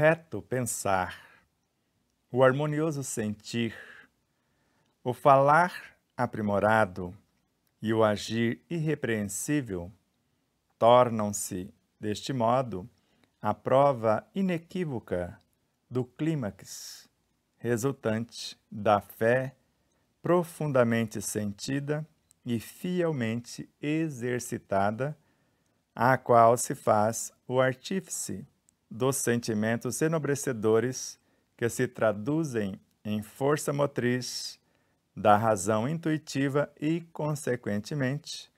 Reto pensar, o harmonioso sentir, o falar aprimorado e o agir irrepreensível tornam-se, deste modo, a prova inequívoca do clímax resultante da fé profundamente sentida e fielmente exercitada, a qual se faz o artífice dos sentimentos enobrecedores que se traduzem em força motriz da razão intuitiva e, consequentemente,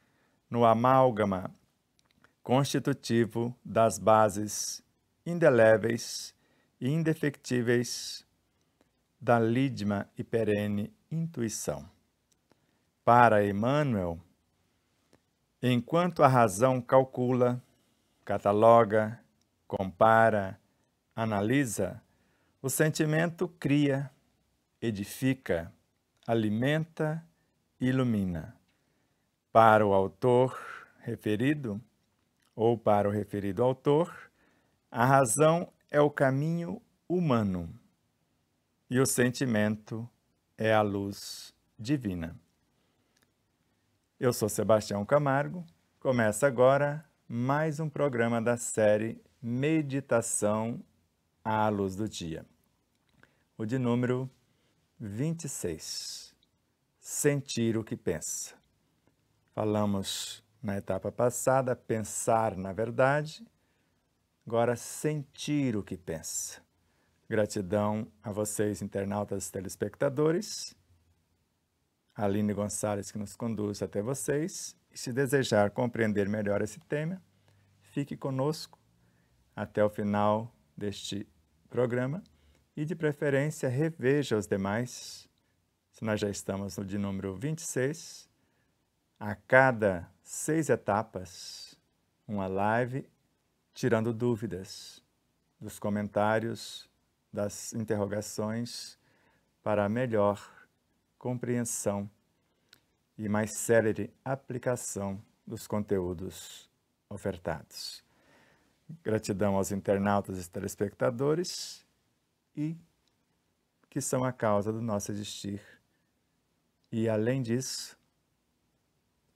no amálgama constitutivo das bases indeléveis e indefectíveis da lídima e perene intuição. Para Emmanuel, enquanto a razão calcula, cataloga, compara, analisa, o sentimento cria, edifica, alimenta ilumina. Para o autor referido, ou para o referido autor, a razão é o caminho humano e o sentimento é a luz divina. Eu sou Sebastião Camargo. Começa agora mais um programa da série Meditação à Luz do Dia. O de número 26. Sentir o que pensa. Falamos na etapa passada pensar na verdade, agora sentir o que pensa. Gratidão a vocês, internautas telespectadores. Aline Gonçalves que nos conduz até vocês. E se desejar compreender melhor esse tema, fique conosco até o final deste programa e, de preferência, reveja os demais. Se nós já estamos no de número 26, a cada seis etapas, uma live tirando dúvidas dos comentários das interrogações para melhor compreensão e mais célere aplicação dos conteúdos ofertados. Gratidão aos internautas e telespectadores e que são a causa do nosso existir. E além disso,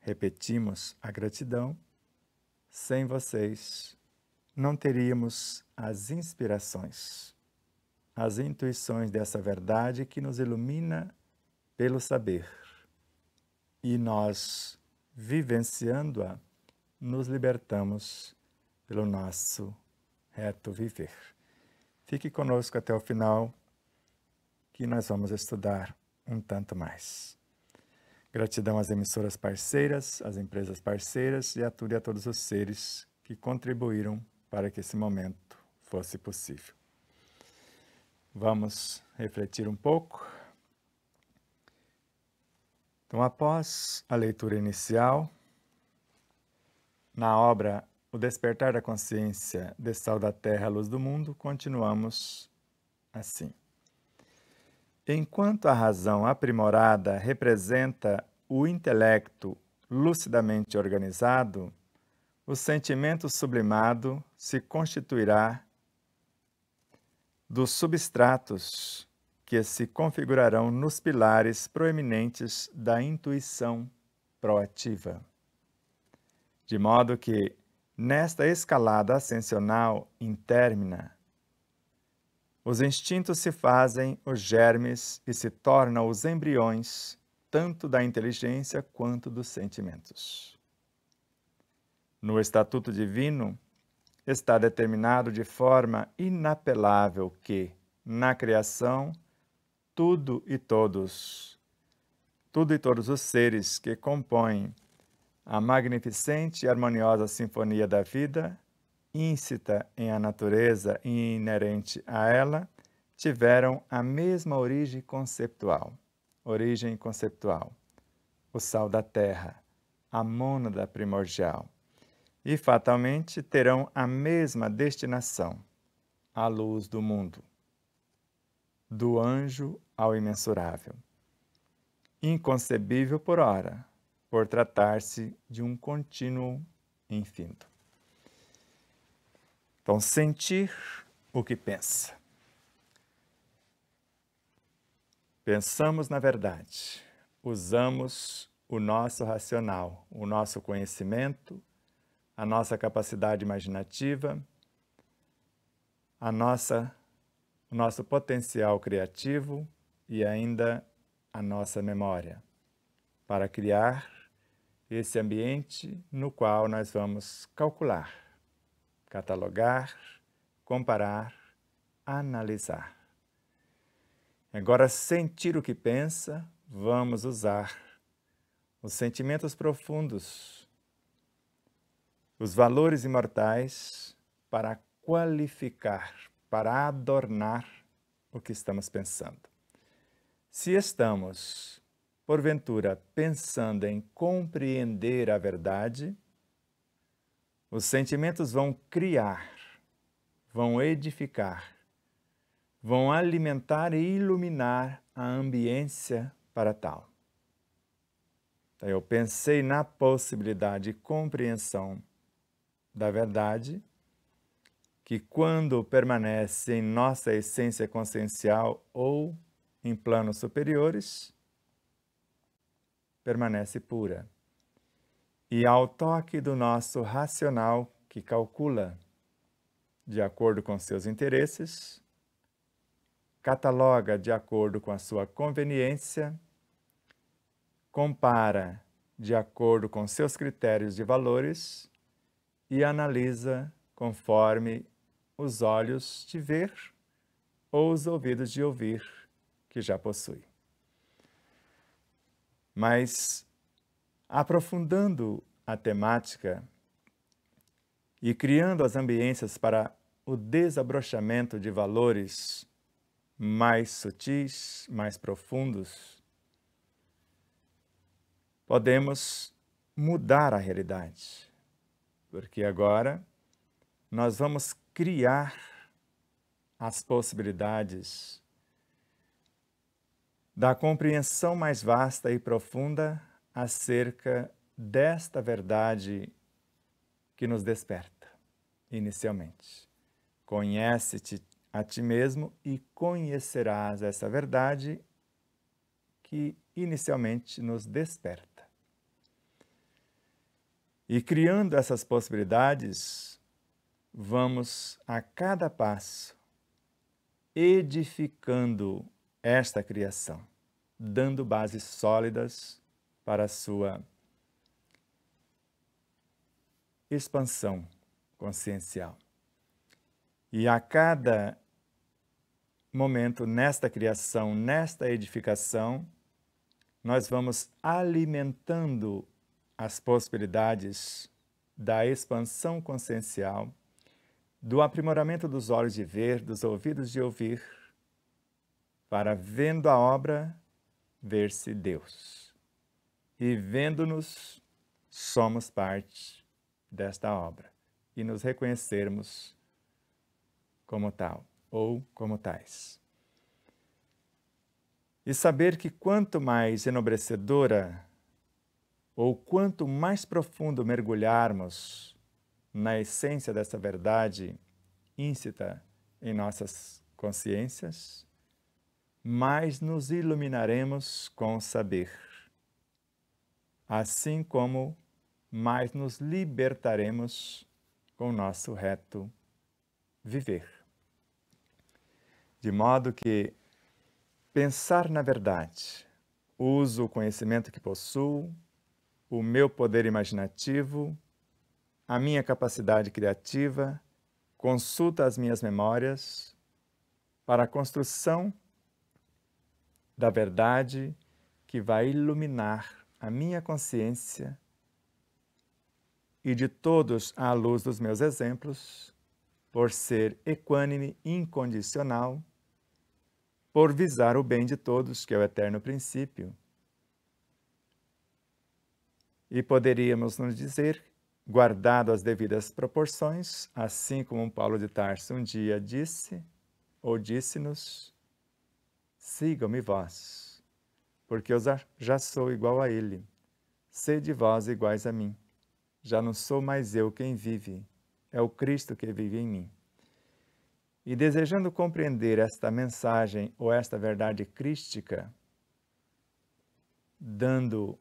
repetimos a gratidão, sem vocês não teríamos as inspirações as intuições dessa verdade que nos ilumina pelo saber. E nós, vivenciando-a, nos libertamos pelo nosso reto viver. Fique conosco até o final, que nós vamos estudar um tanto mais. Gratidão às emissoras parceiras, às empresas parceiras e a tudo e a todos os seres que contribuíram para que esse momento fosse possível. Vamos refletir um pouco. Então, após a leitura inicial, na obra O Despertar da Consciência de Sal da Terra, Luz do Mundo, continuamos assim. Enquanto a razão aprimorada representa o intelecto lucidamente organizado, o sentimento sublimado se constituirá dos substratos que se configurarão nos pilares proeminentes da intuição proativa. De modo que, nesta escalada ascensional intermina, os instintos se fazem os germes e se tornam os embriões tanto da inteligência quanto dos sentimentos. No Estatuto Divino, está determinado de forma inapelável que, na criação, tudo e todos, tudo e todos os seres que compõem a magnificente e harmoniosa sinfonia da vida, íncita em a natureza e inerente a ela, tiveram a mesma origem conceptual. Origem conceptual. O sal da terra, a mônada primordial e fatalmente terão a mesma destinação, a luz do mundo, do anjo ao imensurável. Inconcebível por hora, por tratar-se de um contínuo infinito. Então, sentir o que pensa. Pensamos na verdade, usamos o nosso racional, o nosso conhecimento, a nossa capacidade imaginativa, a nossa, o nosso potencial criativo e ainda a nossa memória para criar esse ambiente no qual nós vamos calcular, catalogar, comparar, analisar. Agora, sentir o que pensa, vamos usar os sentimentos profundos, os valores imortais para qualificar, para adornar o que estamos pensando. Se estamos, porventura, pensando em compreender a verdade, os sentimentos vão criar, vão edificar, vão alimentar e iluminar a ambiência para tal. Então, eu pensei na possibilidade de compreensão da verdade que, quando permanece em nossa essência consciencial ou em planos superiores, permanece pura. E ao toque do nosso racional que calcula, de acordo com seus interesses, cataloga de acordo com a sua conveniência, compara de acordo com seus critérios de valores e analisa conforme os olhos de ver ou os ouvidos de ouvir que já possui. Mas, aprofundando a temática e criando as ambiências para o desabrochamento de valores mais sutis, mais profundos, podemos mudar a realidade, porque agora nós vamos criar as possibilidades da compreensão mais vasta e profunda acerca desta verdade que nos desperta inicialmente. Conhece-te a ti mesmo e conhecerás essa verdade que inicialmente nos desperta. E criando essas possibilidades, vamos a cada passo edificando esta criação, dando bases sólidas para a sua expansão consciencial. E a cada momento nesta criação, nesta edificação, nós vamos alimentando as possibilidades da expansão consciencial, do aprimoramento dos olhos de ver, dos ouvidos de ouvir, para vendo a obra, ver-se Deus. E vendo-nos, somos parte desta obra e nos reconhecermos como tal ou como tais. E saber que quanto mais enobrecedora ou quanto mais profundo mergulharmos na essência dessa verdade íncita em nossas consciências, mais nos iluminaremos com o saber, assim como mais nos libertaremos com nosso reto viver. De modo que pensar na verdade, uso o conhecimento que possuo, o meu poder imaginativo, a minha capacidade criativa, consulta as minhas memórias para a construção da verdade que vai iluminar a minha consciência e de todos à luz dos meus exemplos, por ser equânime incondicional, por visar o bem de todos, que é o eterno princípio. E poderíamos nos dizer, guardado as devidas proporções, assim como Paulo de Tarso um dia disse, ou disse-nos, Sigam-me vós, porque eu já sou igual a ele. Sede vós iguais a mim. Já não sou mais eu quem vive, é o Cristo que vive em mim. E desejando compreender esta mensagem ou esta verdade crística, dando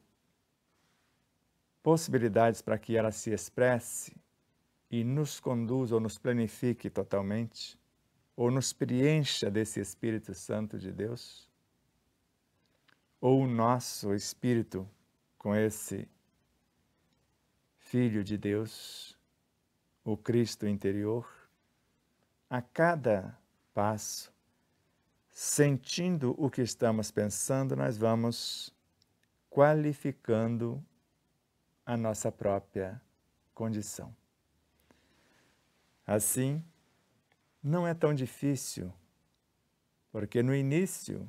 possibilidades para que ela se expresse e nos conduza ou nos planifique totalmente, ou nos preencha desse Espírito Santo de Deus, ou o nosso espírito com esse Filho de Deus, o Cristo interior, a cada passo, sentindo o que estamos pensando, nós vamos qualificando a nossa própria condição. Assim, não é tão difícil, porque no início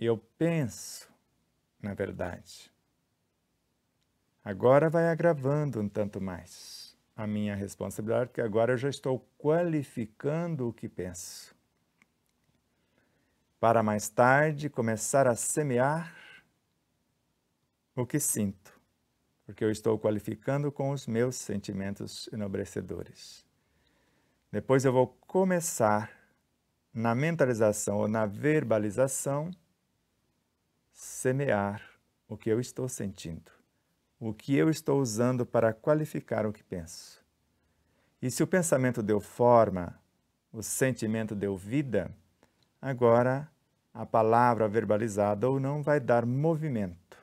eu penso na verdade. Agora vai agravando um tanto mais a minha responsabilidade, porque agora eu já estou qualificando o que penso. Para mais tarde começar a semear o que sinto porque eu estou qualificando com os meus sentimentos enobrecedores. Depois eu vou começar na mentalização ou na verbalização semear o que eu estou sentindo, o que eu estou usando para qualificar o que penso. E se o pensamento deu forma, o sentimento deu vida, agora a palavra verbalizada ou não vai dar movimento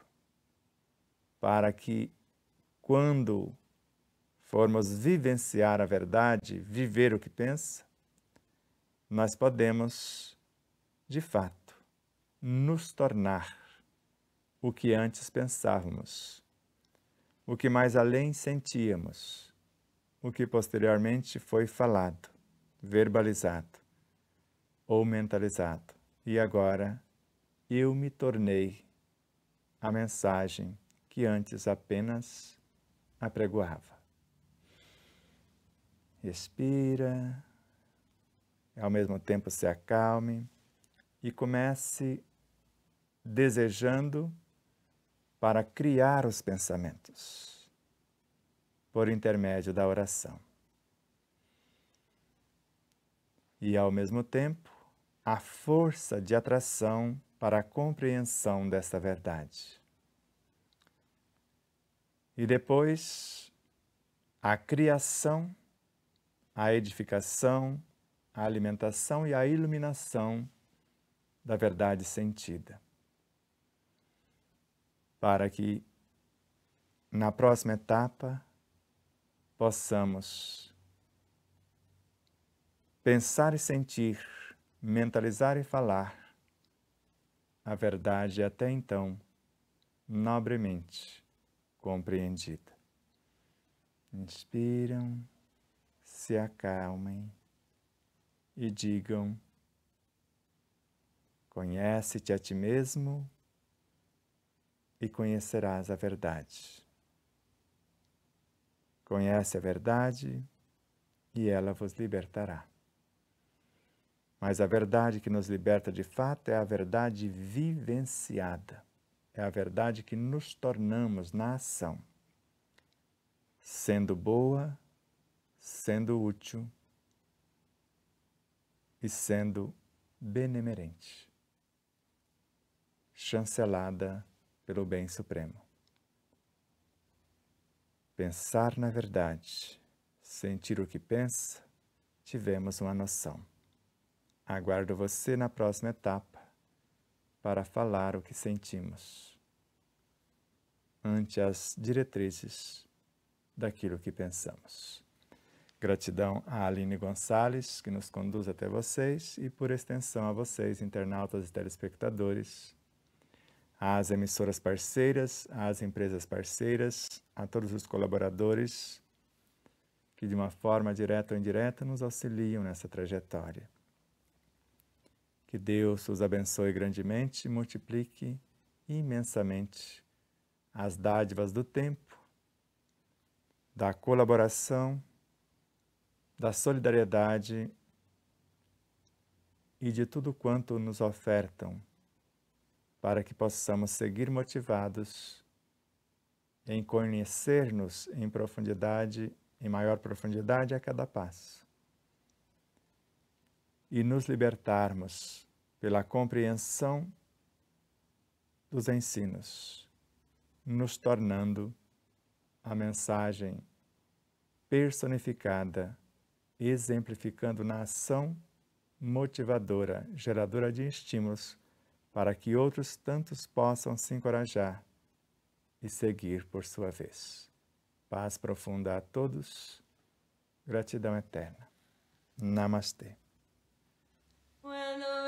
para que, quando formos vivenciar a verdade, viver o que pensa, nós podemos, de fato, nos tornar o que antes pensávamos, o que mais além sentíamos, o que posteriormente foi falado, verbalizado ou mentalizado. E agora eu me tornei a mensagem que antes apenas apregoava. Respira, ao mesmo tempo se acalme e comece desejando para criar os pensamentos por intermédio da oração. E ao mesmo tempo, a força de atração para a compreensão desta verdade. E depois, a criação, a edificação, a alimentação e a iluminação da verdade sentida. Para que na próxima etapa possamos pensar e sentir, mentalizar e falar a verdade até então nobremente compreendida. Inspiram, se acalmem e digam: Conhece-te a ti mesmo e conhecerás a verdade. Conhece a verdade e ela vos libertará. Mas a verdade que nos liberta de fato é a verdade vivenciada é a verdade que nos tornamos na ação, sendo boa, sendo útil e sendo benemerente, chancelada pelo bem supremo. Pensar na verdade, sentir o que pensa, tivemos uma noção. Aguardo você na próxima etapa para falar o que sentimos ante as diretrizes daquilo que pensamos. Gratidão a Aline Gonçalves, que nos conduz até vocês, e por extensão a vocês, internautas e telespectadores, às emissoras parceiras, às empresas parceiras, a todos os colaboradores que, de uma forma direta ou indireta, nos auxiliam nessa trajetória. Que Deus os abençoe grandemente e multiplique imensamente as dádivas do tempo, da colaboração, da solidariedade e de tudo quanto nos ofertam para que possamos seguir motivados em conhecer-nos em profundidade, em maior profundidade a cada passo. E nos libertarmos pela compreensão dos ensinos, nos tornando a mensagem personificada, exemplificando na ação motivadora, geradora de estímulos, para que outros tantos possam se encorajar e seguir por sua vez. Paz profunda a todos, gratidão eterna. Namastê. Bueno.